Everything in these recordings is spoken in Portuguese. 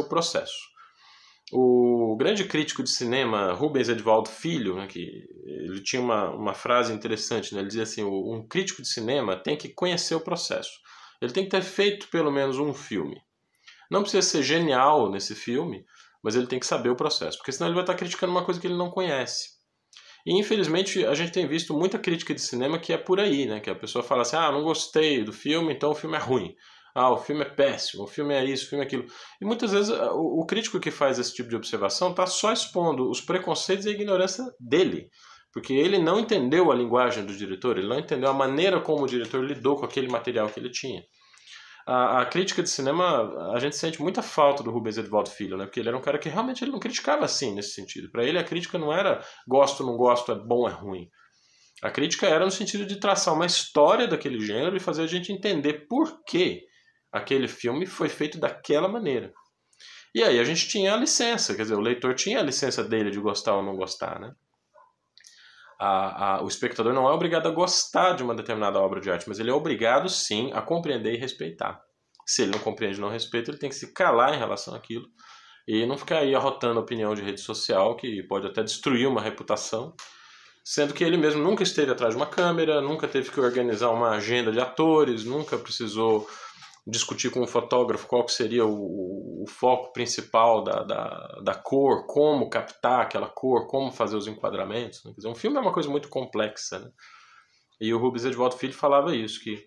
o processo. O grande crítico de cinema Rubens Edvaldo Filho, né, que ele tinha uma, uma frase interessante, né, ele dizia assim, um crítico de cinema tem que conhecer o processo. Ele tem que ter feito pelo menos um filme. Não precisa ser genial nesse filme, mas ele tem que saber o processo, porque senão ele vai estar criticando uma coisa que ele não conhece. E infelizmente a gente tem visto muita crítica de cinema que é por aí, né? Que a pessoa fala assim: ah, não gostei do filme, então o filme é ruim. Ah, o filme é péssimo, o filme é isso, o filme é aquilo. E muitas vezes o, o crítico que faz esse tipo de observação está só expondo os preconceitos e a ignorância dele. Porque ele não entendeu a linguagem do diretor, ele não entendeu a maneira como o diretor lidou com aquele material que ele tinha a, a, crítica de cinema, a gente sente muita falta do Rubens Edvaldo Filho, né? Porque ele era um cara que realmente ele não criticava assim nesse sentido. Para ele a crítica não era gosto, não gosto, é bom, é ruim. A crítica era no sentido de traçar uma história daquele gênero e fazer a gente entender por que aquele filme foi feito daquela maneira. E aí a gente tinha a licença, quer dizer, o leitor tinha a licença dele de gostar ou não gostar, né? a, a, o espectador não é obrigado a gostar de uma determinada obra de arte, mas ele é obrigado sim a compreender e respeitar. Se ele não compreende e não respeita, ele tem que se calar em relação àquilo e não ficar aí arrotando opinião de rede social, que pode até destruir uma reputação, sendo que ele mesmo nunca esteve atrás de uma câmera, nunca teve que organizar uma agenda de atores, nunca precisou discutir com o fotógrafo qual que seria o, o foco principal da, da, da, cor, como captar aquela cor, como fazer os enquadramentos. Né? Quer dizer, um filme é uma coisa muito complexa. Né? E o Rubens Edvaldo Filho falava isso, que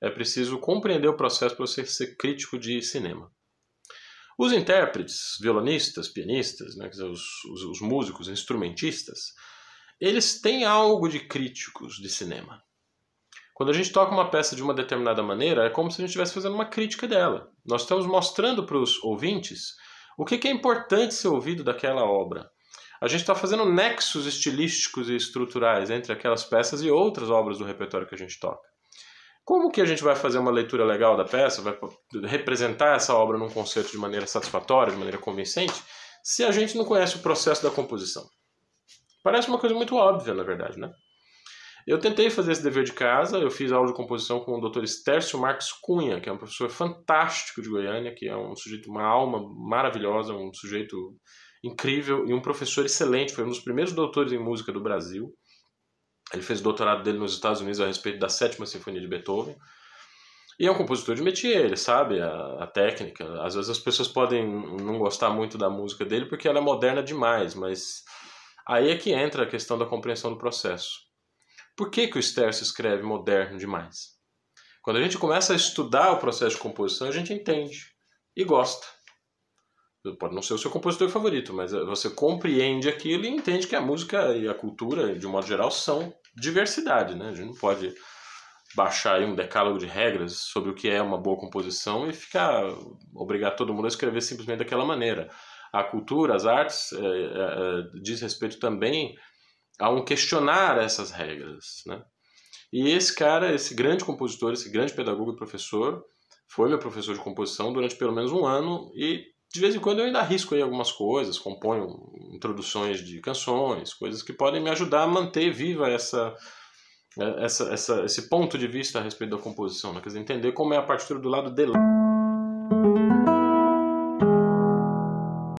é preciso compreender o processo para você ser crítico de cinema. Os intérpretes, violonistas, pianistas, né, dizer, os, os, os músicos, instrumentistas, eles têm algo de críticos de cinema. Quando a gente toca uma peça de uma determinada maneira, é como se a gente estivesse fazendo uma crítica dela. Nós estamos mostrando para os ouvintes o que é importante ser ouvido daquela obra. A gente está fazendo nexos estilísticos e estruturais entre aquelas peças e outras obras do repertório que a gente toca. Como que a gente vai fazer uma leitura legal da peça, vai representar essa obra num concerto de maneira satisfatória, de maneira convincente, se a gente não conhece o processo da composição? Parece uma coisa muito óbvia, na verdade, né? Eu tentei fazer esse dever de casa, eu fiz aula de composição com o Dr. Estércio Marques Cunha, que é um professor fantástico de Goiânia, que é um sujeito, uma alma maravilhosa, um sujeito incrível e um professor excelente, foi um dos primeiros doutores em música do Brasil. Ele fez o doutorado dele nos Estados Unidos a respeito da Sétima Sinfonia de Beethoven. E é um compositor de métier, ele sabe a, a, técnica. Às vezes as pessoas podem não gostar muito da música dele porque ela é moderna demais, mas aí é que entra a questão da compreensão do processo. Por que, que o Stercio escreve moderno demais? Quando a gente começa a estudar o processo de composição, a gente entende e gosta. Pode não ser o seu compositor favorito, mas você compreende aquilo e entende que a música e a cultura, de um modo geral, são diversidade. Né? A gente não pode baixar um decálogo de regras sobre o que é uma boa composição e ficar obrigar todo mundo a escrever simplesmente daquela maneira. A cultura, as artes, é, é diz respeito também a um questionar essas regras, né? E esse cara, esse grande compositor, esse grande pedagogo e professor, foi meu professor de composição durante pelo menos um ano e de vez em quando eu ainda arrisco aí algumas coisas, componho introduções de canções, coisas que podem me ajudar a manter viva essa, essa, essa esse ponto de vista a respeito da composição, né? quer dizer, entender como é a partitura do lado de lá.